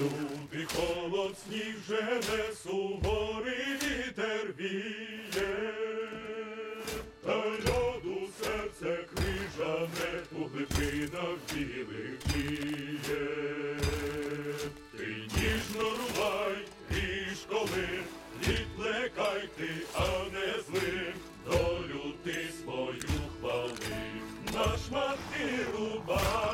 Лютий холод сніг жене, суворий вітер віє, та льоду серце крижане у глибинах білих діє. Ти ніжно рубай, ріж коли, відплекай ти, а не злим, долю ти свою хвали, на шматки рубай,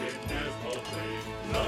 in everything.